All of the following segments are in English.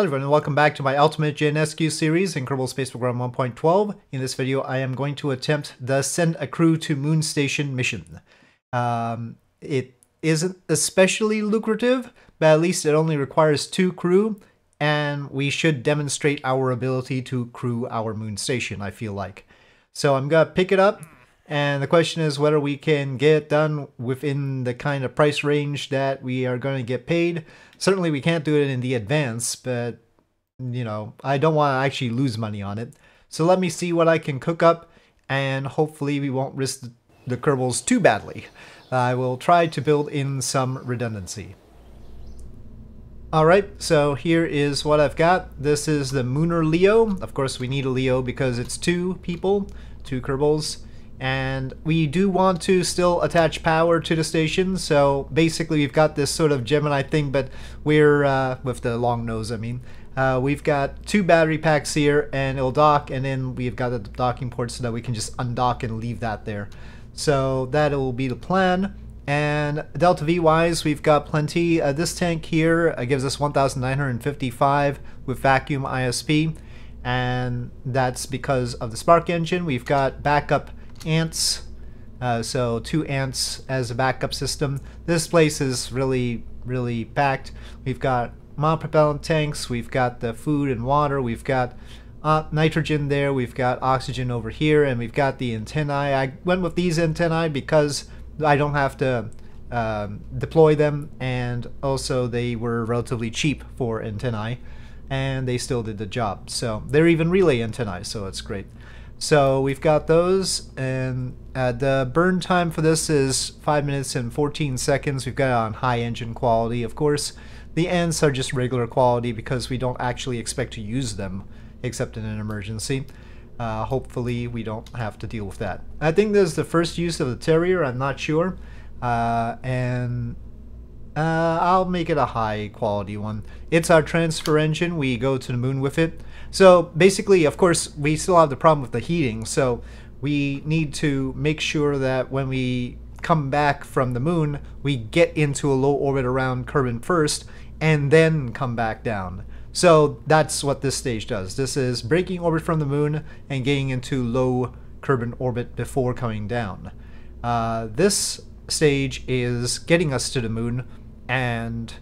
Hello everyone and welcome back to my Ultimate JNSQ series in Kerbal Space Program 1.12. In this video I am going to attempt the Send a Crew to Mun Station mission. Um, it isn't especially lucrative, but at least it only requires two crew, and we should demonstrate our ability to crew our Mun Station, I feel like. So I'm gonna pick it up, and the question is whether we can get it done within the kind of price range that we are going to get paid. Certainly we can't do it in the advance, but you know, I don't want to actually lose money on it. So let me see what I can cook up and hopefully we won't risk the Kerbals too badly. I will try to build in some redundancy. Alright, so here is what I've got. This is the Mooner Leo. Of course we need a Leo because it's two people, two Kerbals. And we do want to still attach power to the station, so basically we've got this sort of Gemini thing, but we're, uh, with the long nose I mean, uh, we've got two battery packs here and it'll dock, and then we've got the docking port so that we can just undock and leave that there. So that will be the plan. And Delta V wise, we've got plenty. Uh, this tank here uh, gives us 1,955 with vacuum ISP, and that's because of the spark engine. We've got backup ants. Uh, so two ants as a backup system. This place is really, really packed. We've got monopropellant tanks, we've got the food and water, we've got uh, nitrogen there, we've got oxygen over here, and we've got the antennae. I went with these antennae because I don't have to um, deploy them, and also they were relatively cheap for antennae, and they still did the job. So they're even relay antennae, so it's great. So we've got those, and uh, the burn time for this is 5 minutes and 14 seconds. We've got it on high engine quality, of course. The ends are just regular quality because we don't actually expect to use them, except in an emergency. Uh, hopefully we don't have to deal with that. I think this is the first use of the Terrier, I'm not sure. Uh, and uh, I'll make it a high quality one. It's our transfer engine, we go to the moon with it. So basically, of course, we still have the problem with the heating, so we need to make sure that when we come back from the moon, we get into a low orbit around Kerbin first, and then come back down. So that's what this stage does. This is breaking orbit from the moon and getting into low Kerbin orbit before coming down. Uh, this stage is getting us to the moon and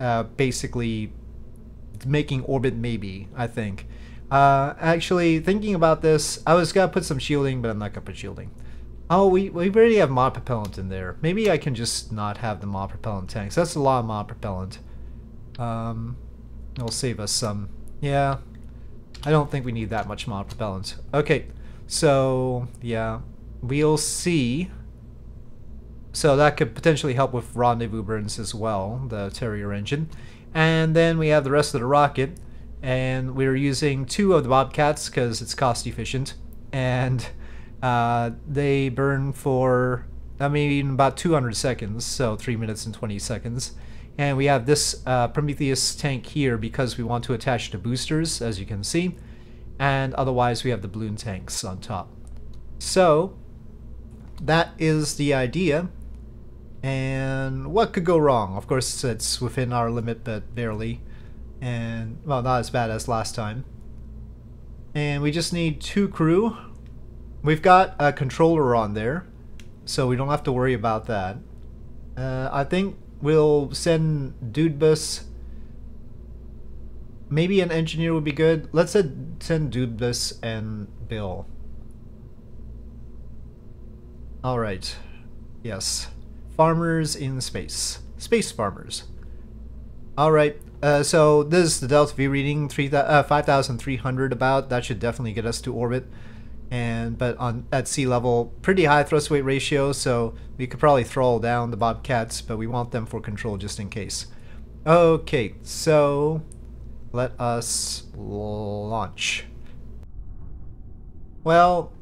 uh, basically making orbit maybe, I think. Uh, actually, thinking about this, I was gonna put some shielding, but I'm not gonna put shielding. Oh, we, we already have monopropellant in there. Maybe I can just not have the monopropellant tanks. That's a lot of monopropellant. Um, it'll save us some. Yeah, I don't think we need that much monopropellant. Okay, so yeah, we'll see. So that could potentially help with rendezvous burns as well, the Terrier engine. And then we have the rest of the rocket, and we're using two of the Bobcats because it's cost efficient, and uh, they burn for, I mean, about 200 seconds, so 3 minutes and 20 seconds. And we have this uh, Prometheus tank here because we want to attach the boosters, as you can see. And otherwise we have the balloon tanks on top. So, that is the idea. And what could go wrong? Of course, it's within our limit, but barely. And, well, not as bad as last time. And we just need two crew. We've got a controller on there, so we don't have to worry about that. Uh, I think we'll send Dudebus. Maybe an engineer would be good. Let's send Dudebus and Bill. Alright. Yes. Farmers in space. Space farmers. Alright, uh, so this is the Delta V reading, 3, uh, 5,300 about. That should definitely get us to orbit. And But on at sea level, pretty high thrust weight ratio, so we could probably throttle down the Bobcats, but we want them for control just in case. Okay, so let us launch. Well,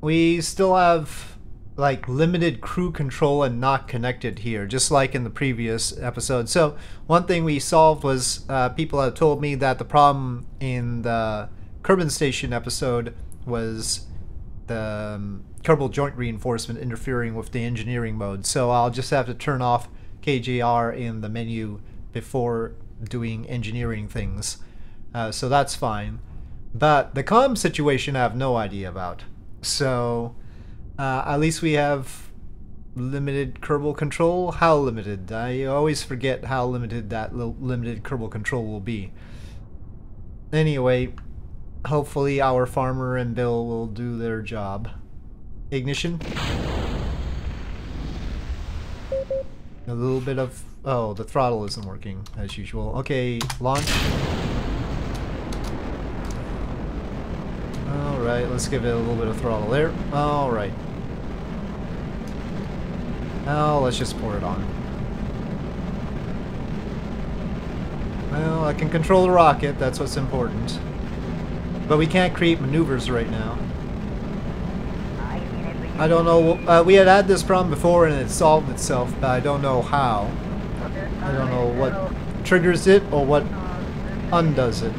we still have like limited crew control and not connected here, just like in the previous episode. So one thing we solved was uh, people had told me that the problem in the Kerbin Station episode was the um, Kerbal joint reinforcement interfering with the engineering mode. So I'll just have to turn off KJR in the menu before doing engineering things. uh, so that's fine. But the comm situation I have no idea about. So uh, at least we have limited Kerbal control. How limited? I always forget how limited that limited Kerbal control will be. Anyway, hopefully our farmer and Bill will do their job. Ignition. A little bit of... Oh, the throttle isn't working as usual. Okay, launch. Alright, let's give it a little bit of throttle there. Alright. Now let's just pour it on. Well, I can control the rocket, that's what's important. But we can't create maneuvers right now. I don't know, uh, we had had this problem before and it solved itself, but I don't know how. I don't know what triggers it or what undoes it.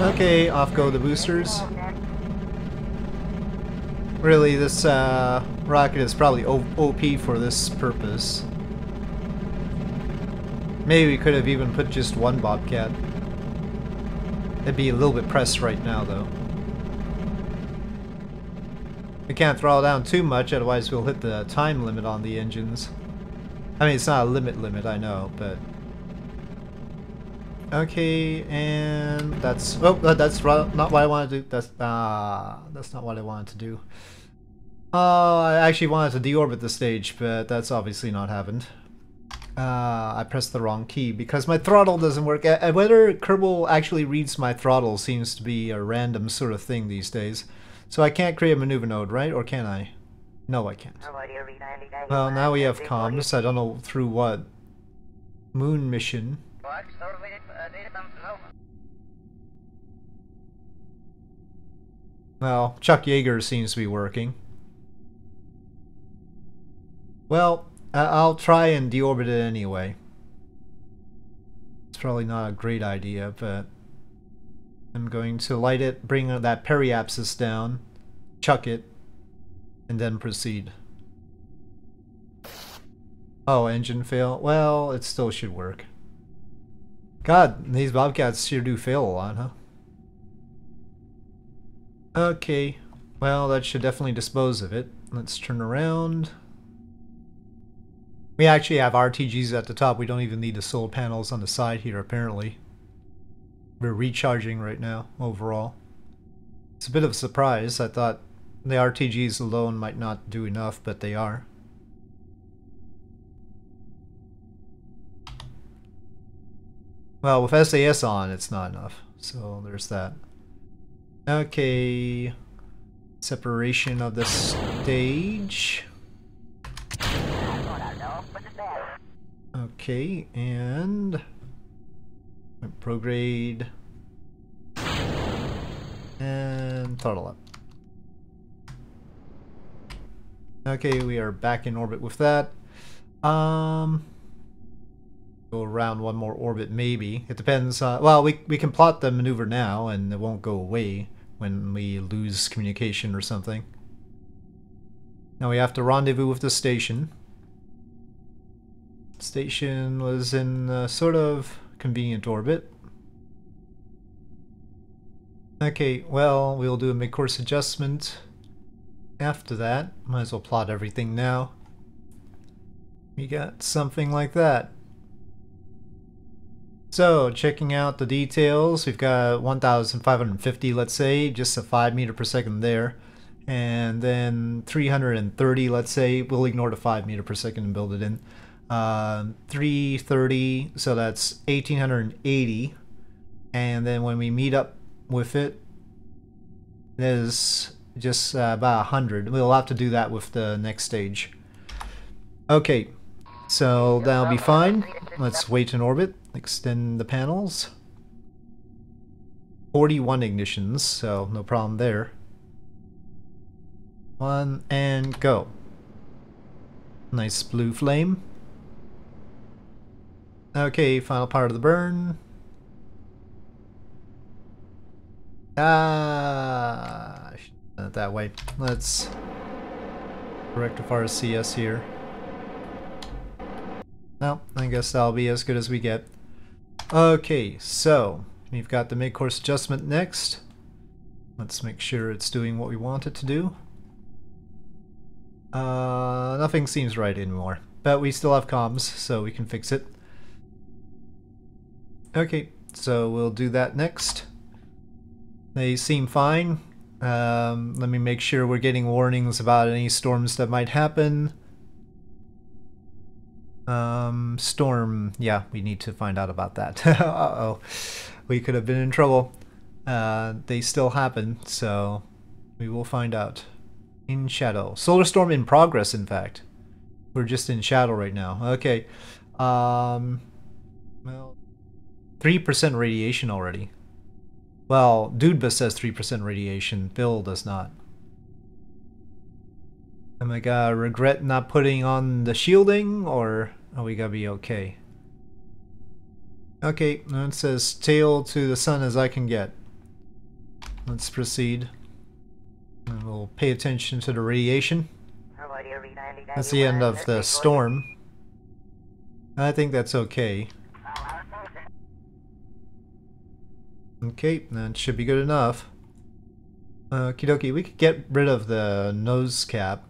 Okay, off go the boosters. Really, this uh, rocket is probably OP for this purpose. Maybe we could have even put just one Bobcat. It'd be a little bit pressed right now, though. We can't throttle down too much, otherwise we'll hit the time limit on the engines. I mean, it's not a limit limit, I know, but... Okay, and that's... Oh, that's not what I wanted to do. That's, uh, that's not what I wanted to do. Uh, I actually wanted to deorbit the stage, but that's obviously not happened. Uh, I pressed the wrong key because my throttle doesn't work. Uh, whether Kerbal actually reads my throttle seems to be a random sort of thing these days. So I can't create a maneuver node, right? Or can I? No, I can't. Well, now we have comms. I don't know through what. Moon mission. Well, Chuck Yeager seems to be working. Well, I'll try and deorbit it anyway. It's probably not a great idea, but I'm going to light it, bring that periapsis down, chuck it, and then proceed. Oh, engine fail? Well, it still should work. God, these Bobcats sure do fail a lot, huh? Okay, well that should definitely dispose of it. Let's turn around. We actually have RTGs at the top. We don't even need the solar panels on the side here, apparently. We're recharging right now, overall. It's a bit of a surprise. I thought the RTGs alone might not do enough, but they are. Well, with SAS on, it's not enough. So there's that. Okay. Separation of the stage. Okay, and prograde and throttle up. Okay, we are back in orbit with that. Um, go around one more orbit maybe. It depends. Uh, well, we we can plot the maneuver now, and it won't go away when we lose communication or something. Now we have to rendezvous with the station. Station was in a sort of convenient orbit. Okay, well, we'll do a mid-course adjustment after that. Might as well plot everything now. We got something like that. So, checking out the details, we've got 1,550, let's say, just a 5 meter per second there. And then 330, let's say, we'll ignore the 5 meter per second and build it in. Uh, 330, so that's 1880. And then when we meet up with it, is just uh, about 100. We'll have to do that with the next stage. Okay, so that'll be fine. Let's wait in orbit, extend the panels. 41 ignitions, so no problem there. One and go. Nice blue flame. Okay, final part of the burn. Ah, it that way. Let's rectify our CS here. No, I guess that'll be as good as we get. Okay, so we've got the mid-course adjustment next. Let's make sure it's doing what we want it to do. Uh, nothing seems right anymore. But we still have comms, so we can fix it. Okay, so we'll do that next. They seem fine. Um, let me make sure we're getting warnings about any storms that might happen. Um, storm, yeah, we need to find out about that. Uh-oh, we could have been in trouble. Uh, they still happen, so we will find out. In shadow. Solar storm in progress, in fact. We're just in shadow right now. Okay. Um, well, 3% radiation already. Well, Dudebus says 3% radiation. Bill does not. Am I gonna regret not putting on the shielding, or are we gonna be okay? Okay, it says tail to the sun as I can get. Let's proceed. And we'll pay attention to the radiation. That's the end of the storm. I think that's okay. Okay, that should be good enough. Uh, Okie dokie, we could get rid of the nose cap.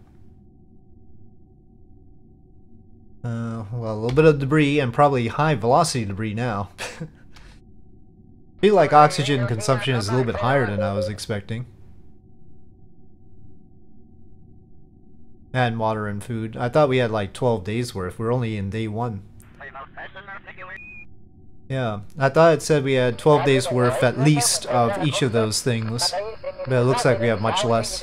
Uh, well, a little bit of debris and probably high velocity debris now. feel like oxygen consumption is a little bit higher than I was expecting. And water and food. I thought we had like 12 days worth. We're only in day one. Yeah, I thought it said we had 12 days worth at least of each of those things. But it looks like we have much less.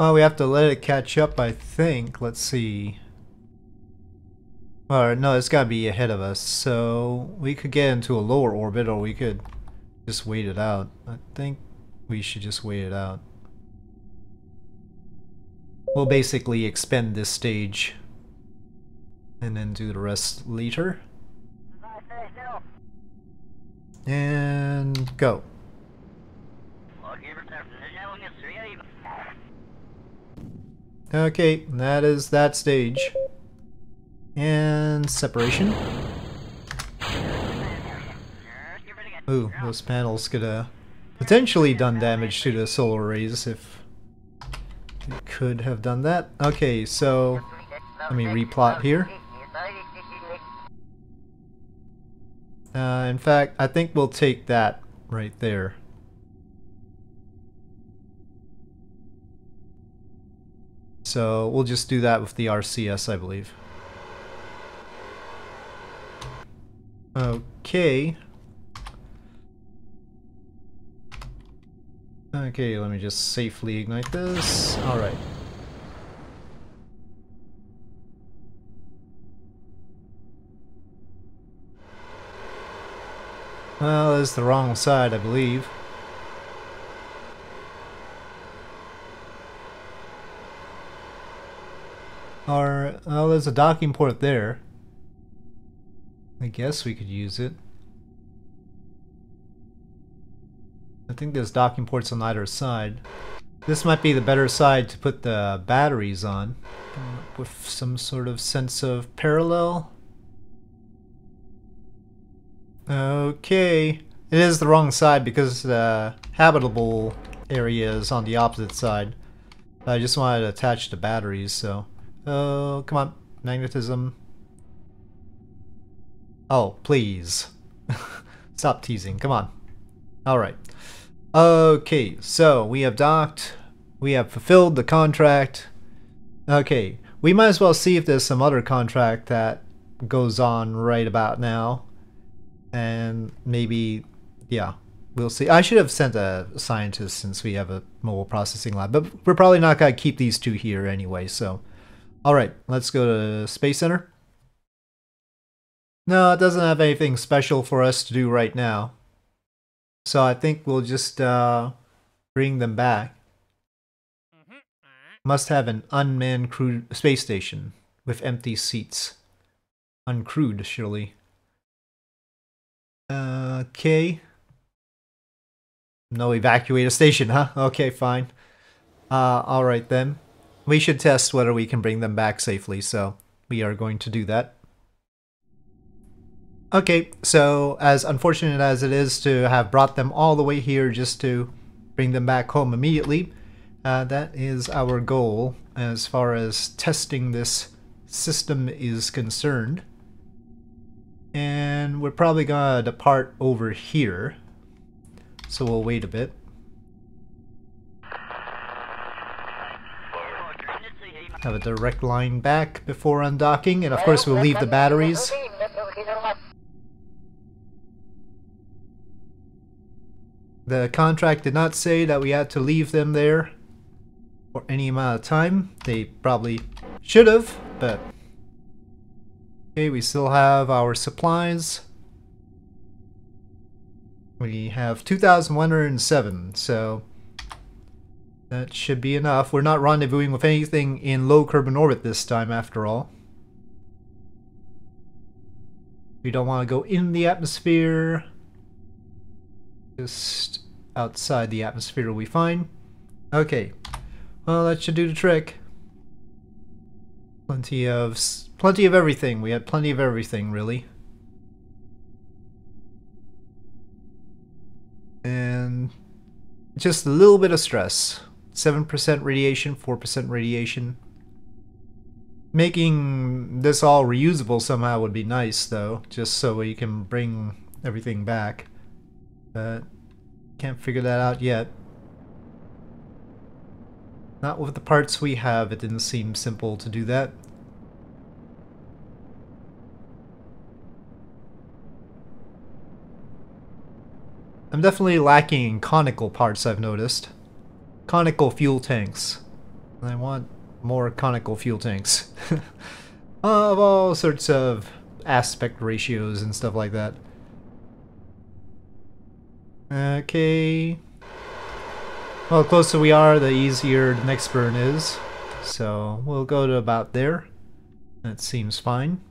Well, we have to let it catch up, I think. Let's see. Or no, it's gotta be ahead of us. So we could get into a lower orbit or we could just wait it out. I think we should just wait it out. We'll basically expend this stage and then do the rest later. And go. Okay, that is that stage. And separation. Ooh, those panels could have potentially done damage to the solar rays if it could have done that. Okay, so let me replot here. Uh, in fact, I think we'll take that right there. So we'll just do that with the RCS, I believe. Okay. Okay, let me just safely ignite this. Alright. Well, that's the wrong side, I believe. Or, oh, there's a docking port there. I guess we could use it. I think there's docking ports on either side. This might be the better side to put the batteries on. With some sort of sense of parallel. Okay. It is the wrong side because the habitable area is on the opposite side. I just wanted to attach the batteries, so... Oh, come on. Magnetism. Oh, please. Stop teasing. Come on. Alright. Okay, so we have docked. We have fulfilled the contract. Okay, we might as well see if there's some other contract that goes on right about now and maybe, yeah, we'll see. I should have sent a scientist since we have a mobile processing lab, but we're probably not going to keep these two here anyway, so. Alright, let's go to Space Center. No, it doesn't have anything special for us to do right now. So I think we'll just uh, bring them back. Must have an unmanned crew space station with empty seats. Uncrewed, surely. Okay. No evacuator station, huh? Okay, fine. Uh, alright then. We should test whether we can bring them back safely, so we are going to do that. Okay, so as unfortunate as it is to have brought them all the way here just to bring them back home immediately, uh, that is our goal as far as testing this system is concerned. And we're probably gonna depart over here, so we'll wait a bit. Have a direct line back before undocking, and of course we'll leave the batteries. The contract did not say that we had to leave them there for any amount of time. They probably should have, but... Okay, we still have our supplies. We have 2,107, so that should be enough. We're not rendezvousing with anything in low Kerbin orbit this time, after all. We don't want to go in the atmosphere. Just outside the atmosphere will be fine. Okay. Well, that should do the trick. Plenty of... Plenty of everything. We had plenty of everything, really. And... Just a little bit of stress. 7% radiation, 4% radiation. Making this all reusable somehow would be nice, though, just so we can bring everything back. But can't figure that out yet. Not with the parts we have, it didn't seem simple to do that. I'm definitely lacking in conical parts, I've noticed. Conical fuel tanks. I want more conical fuel tanks. Uh, of all sorts of aspect ratios and stuff like that. Okay. Well, the closer we are, the easier the next burn is. So we'll go to about there. That seems fine.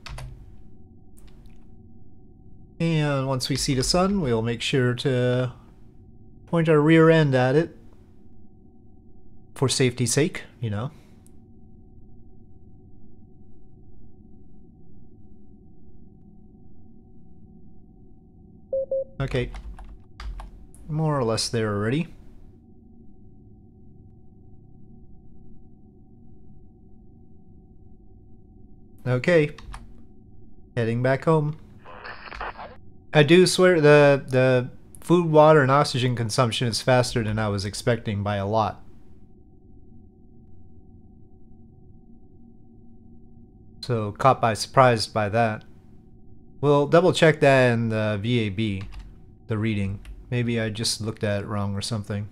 And once we see the sun, we'll make sure to point our rear end at it. For safety's sake, you know. Okay, more or less there already. Okay. Heading back home. I do swear the the food, water, and oxygen consumption is faster than I was expecting by a lot. So caught by surprise by that. We'll double check that in the VAB, the reading. Maybe I just looked at it wrong or something.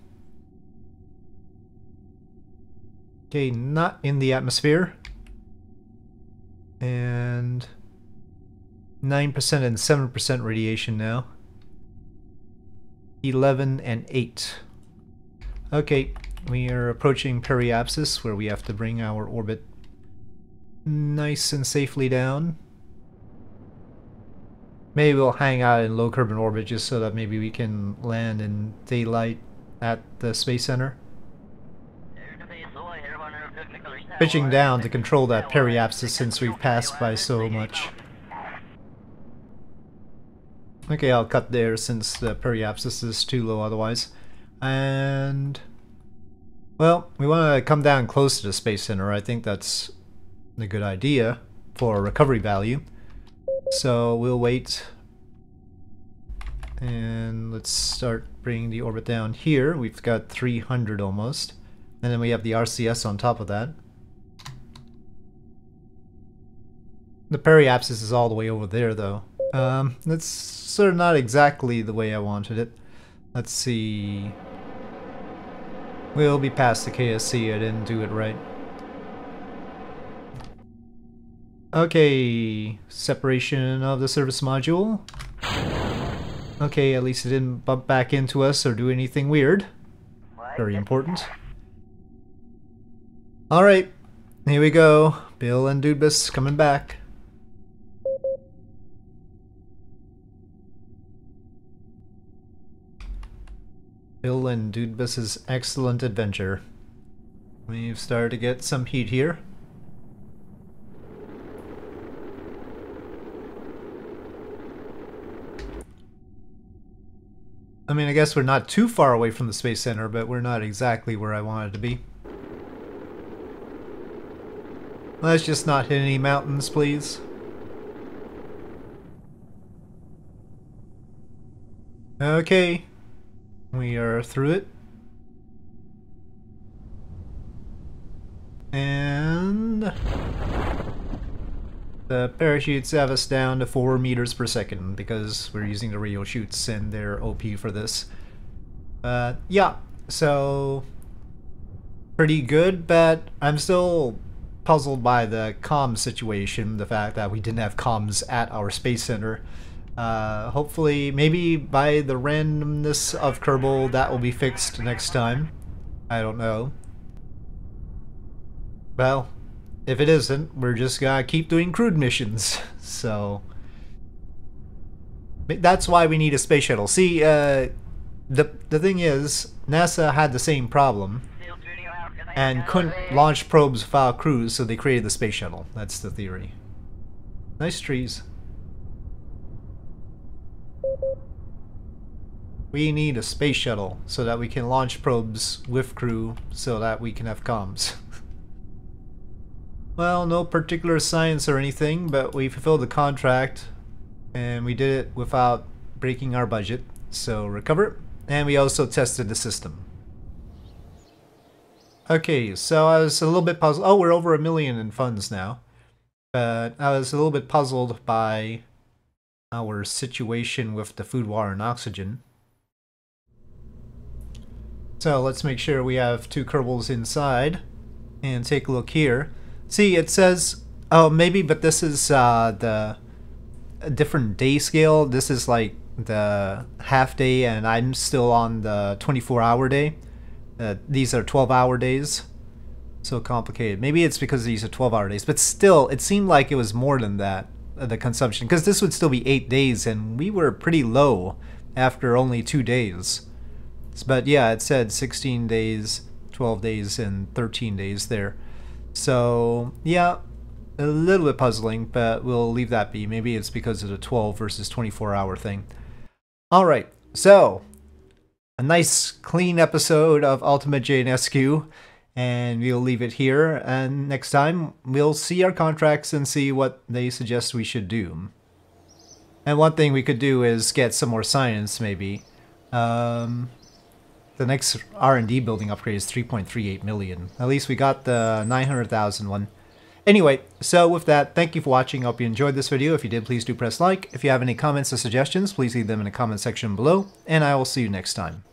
Okay, not in the atmosphere. And 9% and 7% radiation now. 11 and 8. Okay, we are approaching periapsis where we have to bring our orbit nice and safely down. Maybe we'll hang out in low Kerbin orbit just so that maybe we can land in daylight at the Space Center. Pitching down to control that periapsis since we've passed by so much. Okay, I'll cut there since the periapsis is too low otherwise. And... Well, we want to come down close to the Space Center. I think that's a good idea for a recovery value. So we'll wait and let's start bringing the orbit down here. We've got 300 almost. And then we have the RCS on top of that. The periapsis is all the way over there though. Um, that's sort of not exactly the way I wanted it. Let's see. We'll be past the KSC, I didn't do it right. Okay, separation of the service module. Okay, at least it didn't bump back into us or do anything weird. Very important. Alright, here we go. Bill and Dudebus coming back. Bill and Dudebus's excellent adventure. We've started to get some heat here. I mean, I guess we're not too far away from the Space Center, but we're not exactly where I wanted to be. Let's just not hit any mountains, please. Okay. We are through it. And... The parachutes have us down to 4 meters per second because we're using the radial chutes and they're OP for this. Uh, yeah, so... Pretty good, but I'm still puzzled by the comms situation, the fact that we didn't have comms at our space center. Uh, hopefully, maybe by the randomness of Kerbal, that will be fixed next time. I don't know. Well, if it isn't, we're just gonna keep doing crewed missions. So... That's why we need a space shuttle. See, uh, the, the thing is, NASA had the same problem and couldn't launch probes without crews, so they created the space shuttle. That's the theory. Nice trees. We need a space shuttle so that we can launch probes with crew so that we can have comms. well, no particular science or anything, but we fulfilled the contract and we did it without breaking our budget. So recover. And we also tested the system. Okay, so I was a little bit puzzled. Oh, we're over a million in funds now. But I was a little bit puzzled by our situation with the food, water, and oxygen. So let's make sure we have two Kerbals inside and take a look here. See, it says, oh, maybe, but this is uh, the a different day scale. This is like the half day and I'm still on the 24 hour day. Uh, these are 12 hour days. So complicated. Maybe it's because these are 12 hour days, but still, it seemed like it was more than that, uh, the consumption, because this would still be 8 days and we were pretty low after only 2 days. But yeah, it said 16 days, 12 days, and 13 days there. So yeah, a little bit puzzling, but we'll leave that be. Maybe it's because of the 12 versus 24 hour thing. All right, so a nice clean episode of Ultimate JNSQ, and we'll leave it here. And next time, we'll see our contracts and see what they suggest we should do. And one thing we could do is get some more science, maybe. Um, the next R&D building upgrade is 3.38 million. At least we got the 900,000 one. Anyway, so with that, thank you for watching. I hope you enjoyed this video. If you did, please do press like. If you have any comments or suggestions, please leave them in the comment section below, and I will see you next time.